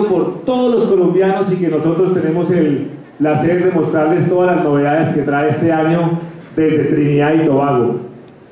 por todos los colombianos y que nosotros tenemos el placer de mostrarles todas las novedades que trae este año desde Trinidad y Tobago.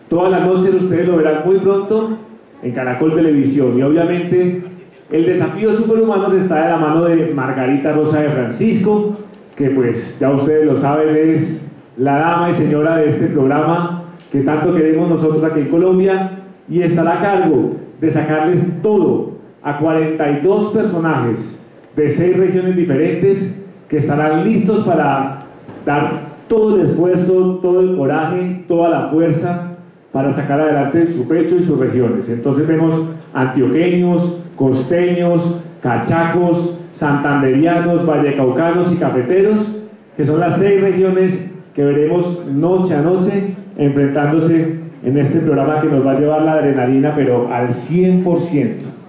Todas las noches ustedes lo verán muy pronto en Caracol Televisión y obviamente el desafío superhumano está de la mano de Margarita Rosa de Francisco, que pues ya ustedes lo saben es la dama y señora de este programa que tanto queremos nosotros aquí en Colombia y estará a cargo de sacarles todo a 42 personajes de seis regiones diferentes que estarán listos para dar todo el esfuerzo, todo el coraje, toda la fuerza para sacar adelante su pecho y sus regiones. Entonces vemos antioqueños, costeños, cachacos, santanderianos, vallecaucanos y cafeteros, que son las seis regiones que veremos noche a noche enfrentándose en este programa que nos va a llevar la adrenalina, pero al 100%.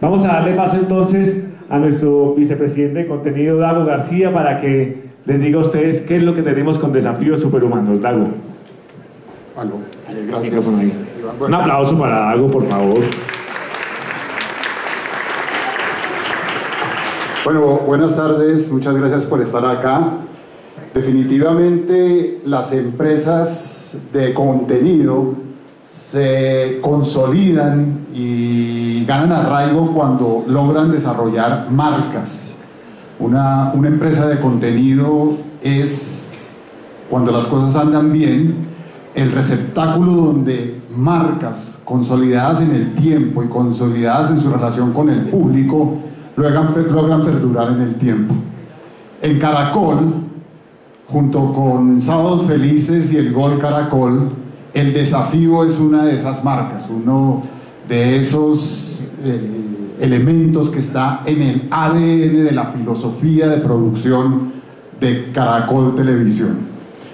Vamos a darle paso entonces a nuestro vicepresidente de contenido, Dago García, para que les diga a ustedes qué es lo que tenemos con desafíos superhumanos. Dago. gracias. Un aplauso para Dago, por favor. Bueno, buenas tardes, muchas gracias por estar acá. Definitivamente las empresas de contenido se consolidan y ganan arraigo cuando logran desarrollar marcas. Una, una, empresa de contenido es, cuando las cosas andan bien, el receptáculo donde marcas consolidadas en el tiempo y consolidadas en su relación con el público logran, logran perdurar en el tiempo. En Caracol, junto con Sábados Felices y el Gol Caracol, el desafío es una de esas marcas, uno de esos eh, elementos que está en el ADN de la filosofía de producción de Caracol Televisión.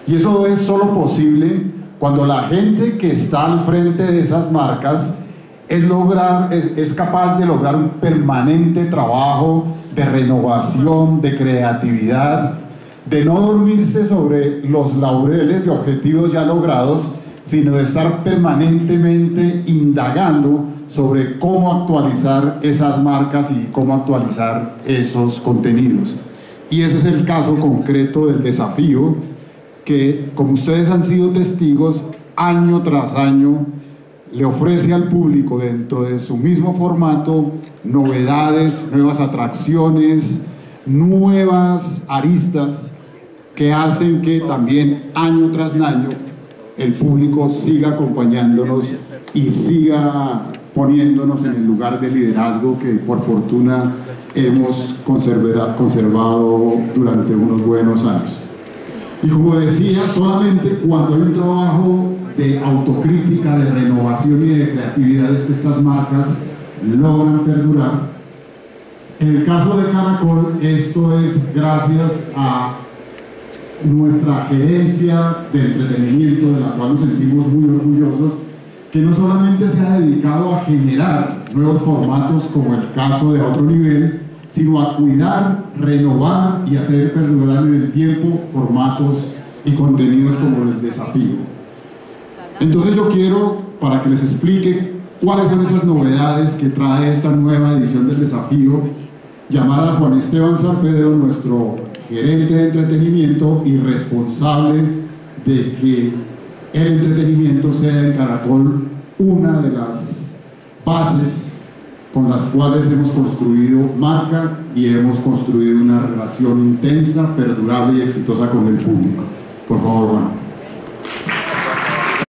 Y eso es solo posible cuando la gente que está al frente de esas marcas es, lograr, es, es capaz de lograr un permanente trabajo de renovación, de creatividad, de no dormirse sobre los laureles de objetivos ya logrados, sino de estar permanentemente indagando sobre cómo actualizar esas marcas y cómo actualizar esos contenidos. Y ese es el caso concreto del desafío que, como ustedes han sido testigos, año tras año le ofrece al público dentro de su mismo formato novedades, nuevas atracciones, nuevas aristas que hacen que también año tras año el público siga acompañándonos y siga poniéndonos en el lugar de liderazgo que por fortuna hemos conservado durante unos buenos años. Y como decía, solamente cuando hay un trabajo de autocrítica, de renovación y de creatividad es que estas marcas logran perdurar. En el caso de Caracol, esto es gracias a nuestra gerencia de entretenimiento, de la cual nos sentimos muy orgullosos, que no solamente se ha dedicado a generar nuevos formatos como el caso de otro nivel, sino a cuidar, renovar y hacer perdurar en el tiempo formatos y contenidos como el desafío. Entonces yo quiero, para que les explique cuáles son esas novedades que trae esta nueva edición del desafío, llamar a Juan Esteban Pedro, nuestro gerente de entretenimiento y responsable de que el entretenimiento sea en Caracol una de las bases con las cuales hemos construido marca y hemos construido una relación intensa, perdurable y exitosa con el público. Por favor, Juan.